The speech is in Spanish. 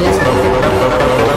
Gracias.